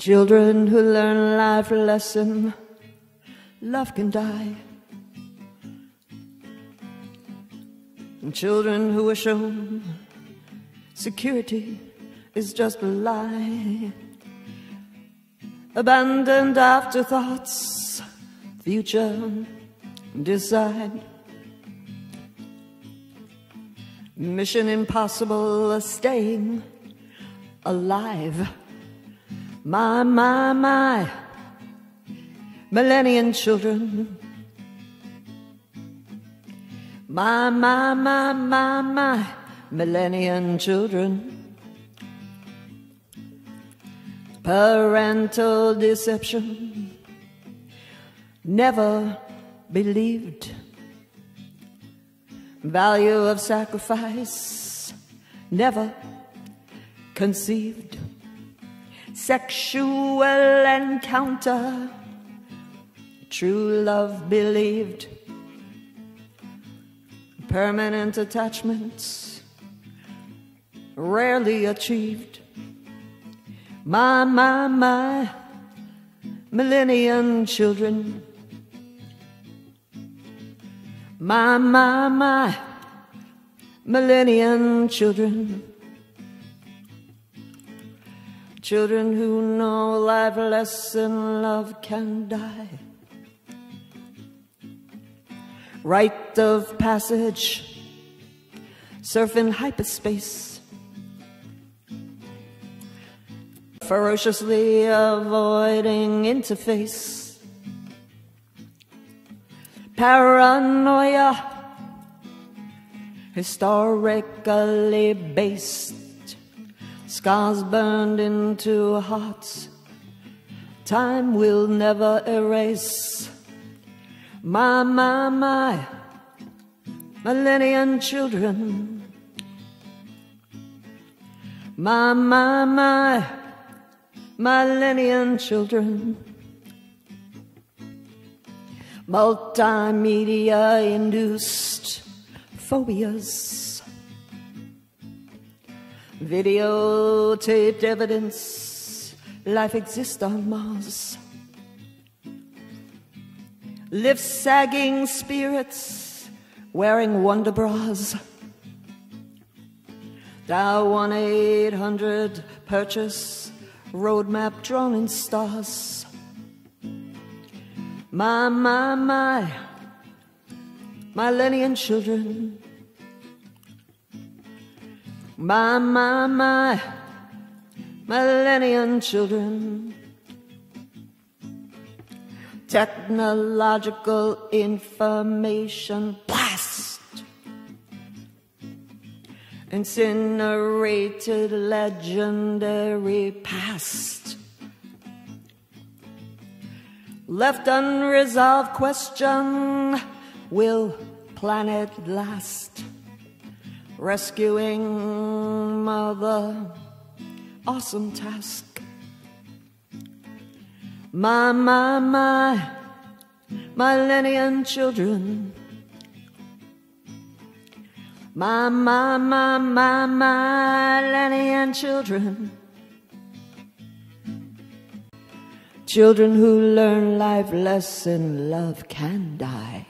Children who learn life lesson, love can die. And children who are shown security is just a lie. Abandoned afterthoughts, future decide. Mission impossible, staying alive. My, my, my, millennium children. My, my, my, my, my, millennium children. Parental deception, never believed. Value of sacrifice, never conceived. Sexual encounter, true love believed. Permanent attachments, rarely achieved. My, my, my, millennium children. My, my, my, millennium children. Children who know life less than love can die. Rite of passage, surfing hyperspace. Ferociously avoiding interface. Paranoia, historically based. Scars burned into hearts, time will never erase. My, my, my, millennium children. My, my, my, millennium children. Multimedia induced phobias. Videotaped evidence life exists on Mars. Live sagging spirits wearing wonder bras. Dial 1 800 purchase roadmap drawn in stars. My, my, my, millennium children. My, my, my, millennium children. Technological information blast. Incinerated legendary past. Left unresolved question Will planet last? Rescuing mother, awesome task. My, my, my, millennium children. My, my, my, my, millennium children. Children who learn life lesson, love can die.